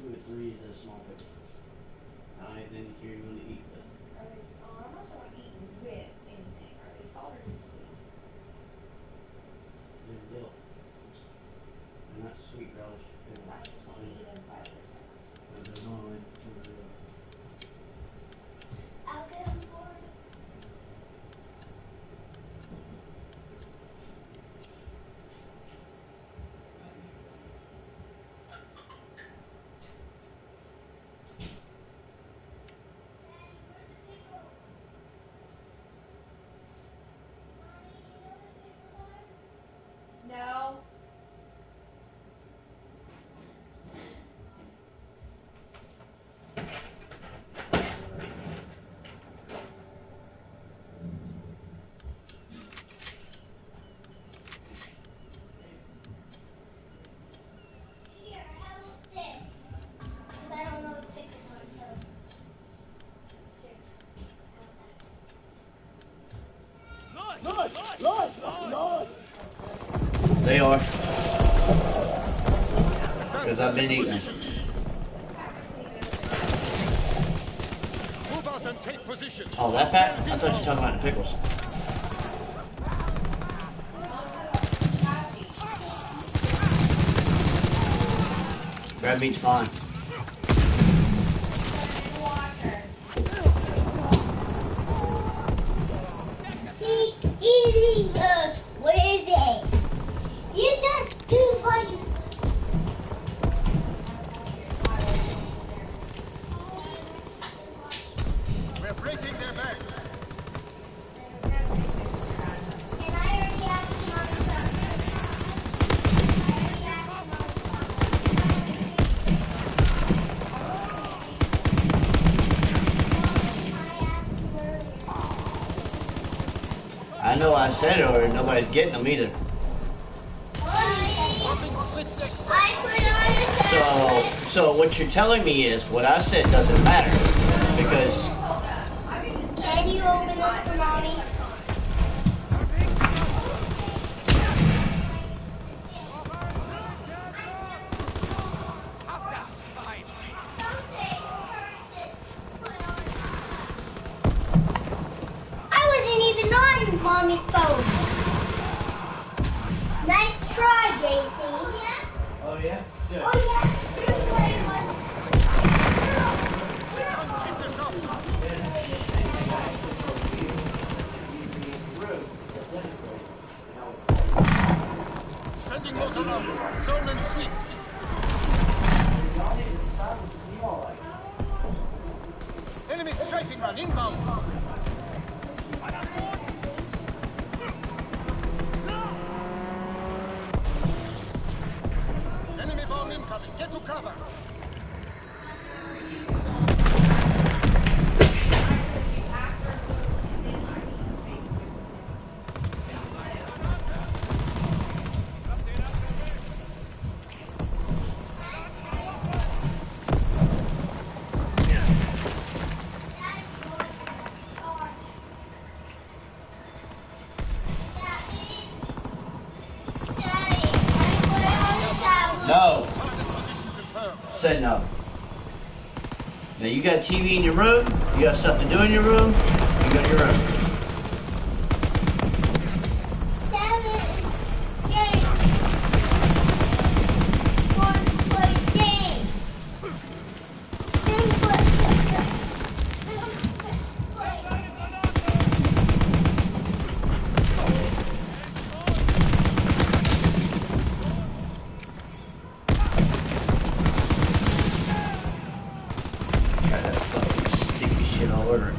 two or three of a small. Not anything that you're gonna eat, but Are they, oh, I'm not talking about eating with anything, are they salt or just sweet? they're little. They're not sweet relish. Cause I just wanna eat them by themselves. But they're normally, they're little. I'll get on board. No. Here, how about this? Cause I don't know the pickles on, so. Here, how about that? Nice! Nice! Nice! They are. Cause I've been eating. Move out and take position. Oh, that fat? I thought you were talking about the pickles. Red meat's fine. I said or nobody's getting them either. So, so what you're telling me is what I said doesn't matter because Can you open this for mommy? Mommy's phone. Nice try, JC. Oh yeah? Good. Oh yeah, good play, Keep. Sending mortar rounds. Zone and sweep. Enemy strafing run inbound. Get to cover. Said no. Now you got TV in your room, you got stuff to do in your room, you go to your room. Shit all over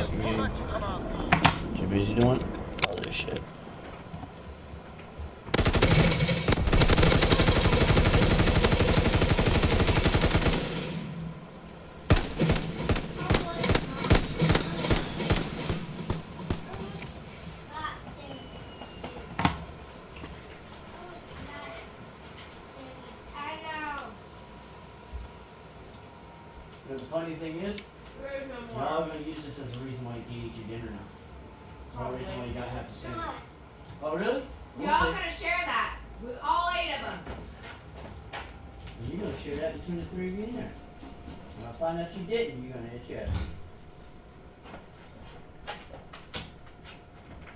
What you busy doing? Oh, of shit. The funny thing is, There is no we're all gonna use this as a reason why you can't eat your dinner now. The reason why you gotta have. Oh, really? Y'all Okay. gonna share that with all eight of them. You're gonna share that between the three of you in there. When I find out you didn't, you're gonna hit your ass.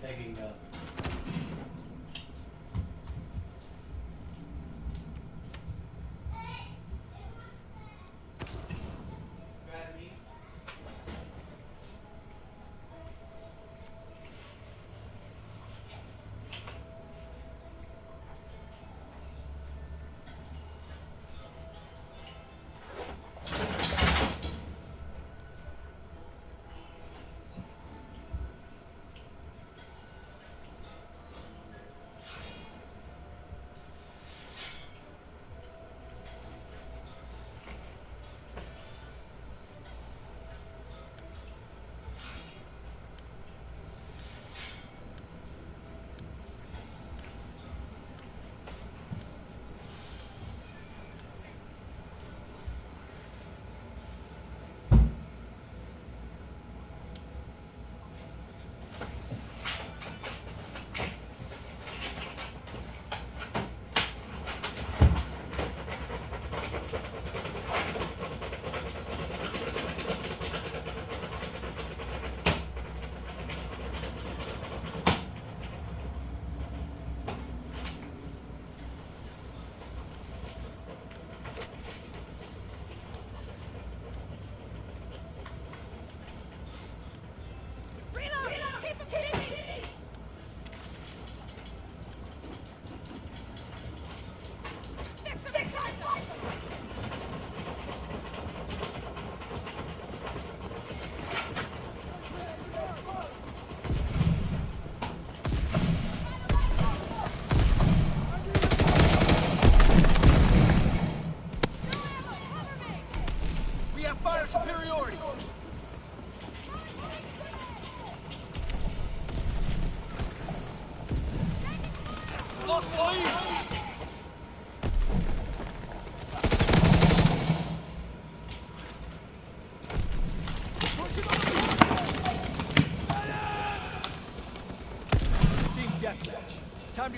Take it uh,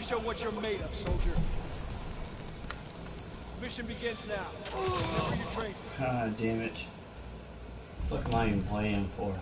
show what you're made of, soldier. Mission begins now. Remember your training. God damn it. What am I even playing for?